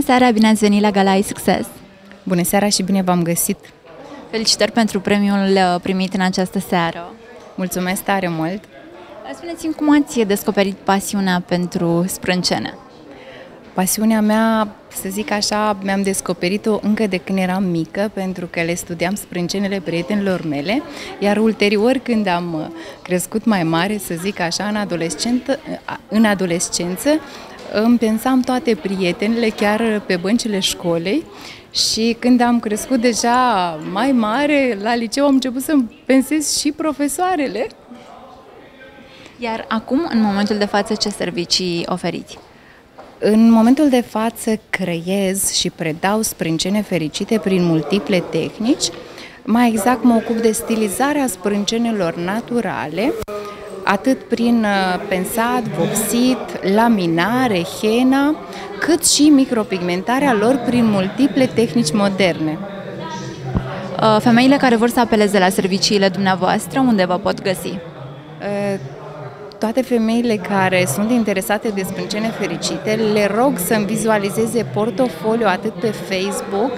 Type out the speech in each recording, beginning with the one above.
seara, bine ați venit la Gala Succes! Bună seara și bine v-am găsit! Felicitări pentru premiul uh, primit în această seară! Mulțumesc tare mult! Spuneți-mi cum ați descoperit pasiunea pentru sprâncene? Pasiunea mea, să zic așa, mi-am descoperit-o încă de când eram mică, pentru că le studiam sprâncenele prietenilor mele, iar ulterior, când am uh, crescut mai mare, să zic așa, în, adolescentă, uh, în adolescență, îmi pensam toate prietenele, chiar pe băncile școlei, și când am crescut deja mai mare, la liceu am început să-mi pensez și profesoarele. Iar acum, în momentul de față, ce servicii oferiți? În momentul de față creez și predau sprâncene fericite prin multiple tehnici. Mai exact mă ocup de stilizarea sprâncenelor naturale, atât prin uh, pensat, vopsit, laminare, hena, cât și micropigmentarea lor prin multiple tehnici moderne. Uh, femeile care vor să apeleze la serviciile dumneavoastră, unde vă pot găsi? Uh, toate femeile care sunt interesate de sprâncene fericite, le rog să-mi vizualizeze portofoliu atât pe Facebook,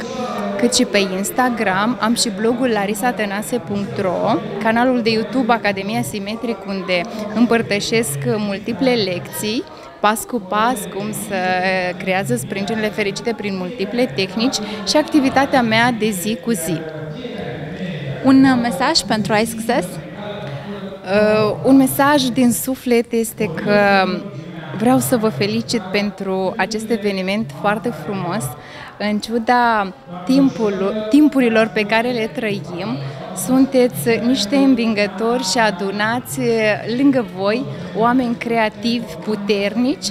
cât și pe Instagram. Am și blogul larisatenase.ro, canalul de YouTube Academia Simetric, unde împărtășesc multiple lecții, pas cu pas, cum să creează sprâncenele fericite prin multiple tehnici și activitatea mea de zi cu zi. Un mesaj pentru Ice Success? Uh, un mesaj din suflet este că vreau să vă felicit pentru acest eveniment foarte frumos. În ciuda timpul, timpurilor pe care le trăim, sunteți niște învingători și adunați lângă voi oameni creativi, puternici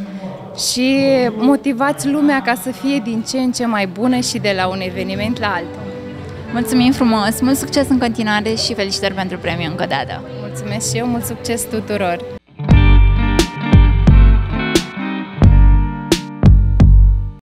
și motivați lumea ca să fie din ce în ce mai bună și de la un eveniment la altul. Mulțumim frumos, mult succes în continuare și felicitări pentru premiu încă o dată! Mulțumesc și eu, mult succes tuturor!